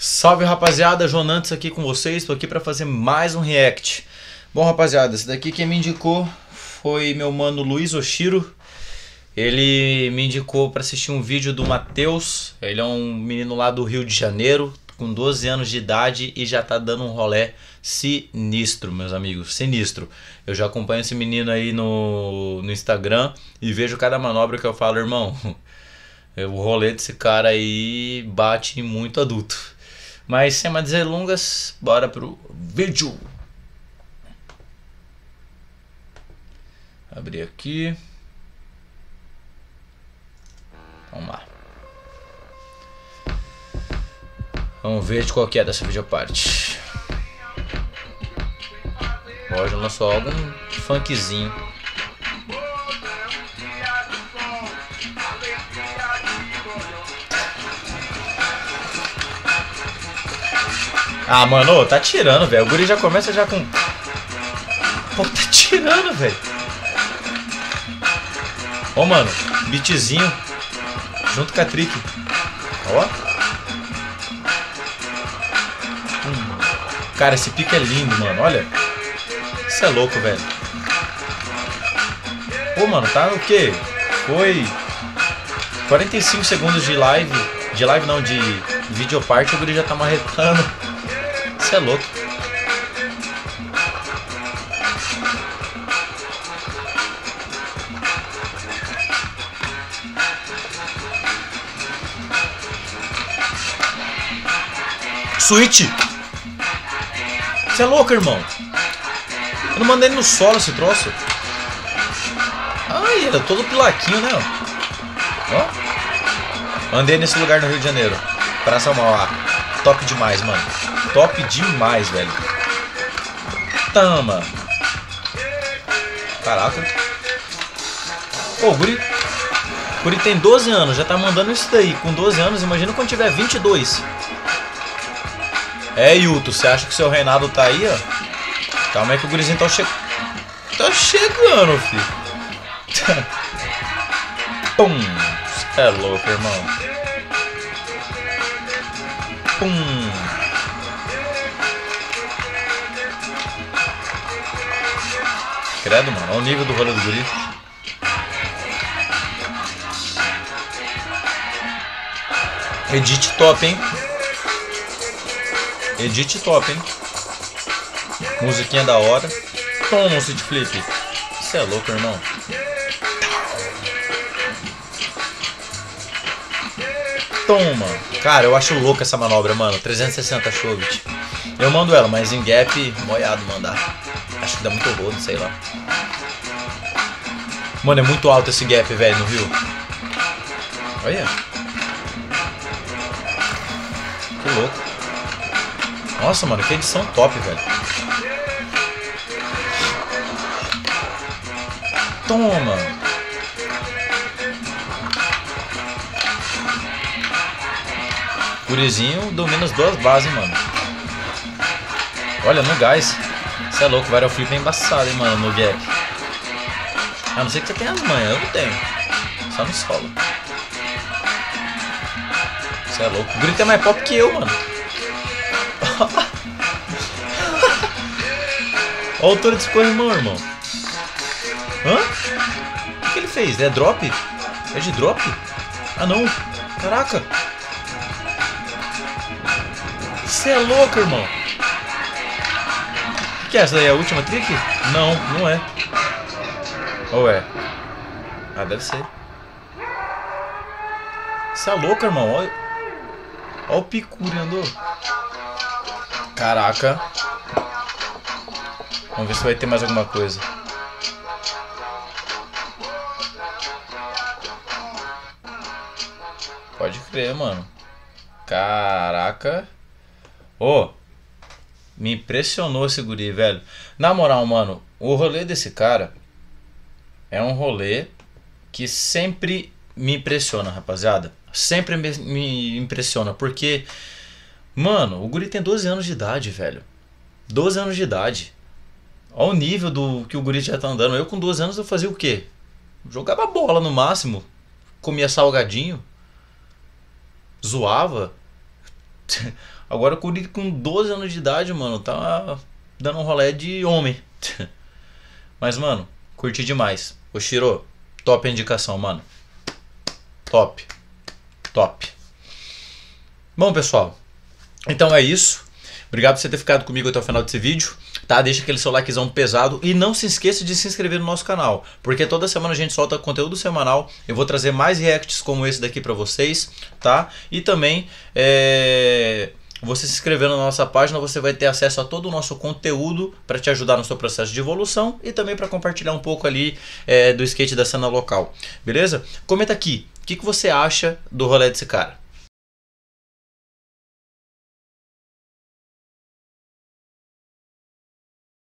Salve rapaziada, Jonantes aqui com vocês, tô aqui para fazer mais um react. Bom rapaziada, esse daqui quem me indicou foi meu mano Luiz Oshiro. Ele me indicou para assistir um vídeo do Matheus, ele é um menino lá do Rio de Janeiro, com 12 anos de idade e já tá dando um rolé sinistro, meus amigos, sinistro. Eu já acompanho esse menino aí no, no Instagram e vejo cada manobra que eu falo, irmão, o rolê desse cara aí bate muito adulto. Mas sem mais delongas, bora pro vídeo. Abrir aqui. Vamos lá. Vamos ver de qual que é dessa videoparte. Hoje lançou algum funkzinho. Ah, mano, tá tirando, velho. O guri já começa já com... Pô, tá tirando, velho. Ó, mano, beatzinho junto com a trick. Ó. Hum. Cara, esse pique é lindo, mano. Olha. Isso é louco, velho. Pô, mano, tá o quê? Foi 45 segundos de live. De live não, de videoparte, o guri já tá marretando. Você é louco. Switch! Você é louco, irmão? Eu não mandei no solo esse troço. Ai, era todo pilaquinho, né? Ó. Andei nesse lugar no Rio de Janeiro. Praça Mauá. Top demais, mano. Top demais, velho. Tama. Caraca. O Guri. Guri tem 12 anos, já tá mandando isso daí. Com 12 anos, imagina quando tiver 22. É, Yuto, você acha que o seu reinado tá aí, ó? Calma aí que o gurizinho tá, che... tá chegando, filho. Pum. É louco, irmão. Pum. Credo, mano. Olha o nível do rolê do guri. Edit top, hein? Edit top, hein? Musiquinha da hora. Toma um city flip. Isso é louco, irmão. Toma. Cara, eu acho louco essa manobra, mano. 360 Chobit. Eu mando ela, mas em gap, moiado mandar. Acho que dá muito rodo, sei lá. Mano, é muito alto esse gap, velho, no Rio. Olha. Que louco. Nossa, mano, que edição top, velho. Toma. Gurizinho domina as duas bases, mano. Olha, no gás. Você é louco, o Viral Flip é embaçado, hein, mano, no gap. A não ser que você tenha as manhas, eu não tenho. Só no solo. Você é louco. O grito é mais pop que eu, mano. Olha a altura desse corrimão, irmão. Hã? O que ele fez? É drop? É de drop? Ah, não. Caraca. Você é louco, irmão. O que é essa daí? É a última trick? Não, não é. Ou é? Ah, deve ser. Você é louco, irmão. Olha, Olha o Picuri andou. Caraca. Vamos ver se vai ter mais alguma coisa. Pode crer, mano. Caraca. Ô. Oh, me impressionou esse guri, velho. Na moral, mano, o rolê desse cara é um rolê que sempre me impressiona, rapaziada. Sempre me, impressiona, porque, mano, o guri tem 12 anos de idade, velho. 12 anos de idade. Olha o nível do que o guri já tá andando. Eu com 12 anos eu fazia o quê? Jogava bola no máximo. Comia salgadinho. Zoava. Agora o Curi com 12 anos de idade, mano, tá dando um rolé de homem. Mas, mano, curti demais. Ô Shiro, top a indicação, mano. Top. Top. Bom, pessoal. Então é isso. Obrigado por você ter ficado comigo até o final desse vídeo tá? Deixa aquele seu likezão pesado e não se esqueça de se inscrever no nosso canal, porque toda semana a gente solta conteúdo semanal. Eu vou trazer mais reacts como esse daqui para vocês, tá? E também é... Você se inscrevendo na nossa página, você vai ter acesso a todo o nosso conteúdo para te ajudar no seu processo de evolução e também para compartilhar um pouco ali é, do skate da cena local. Beleza? Comenta aqui, o que, que você acha do rolê desse cara?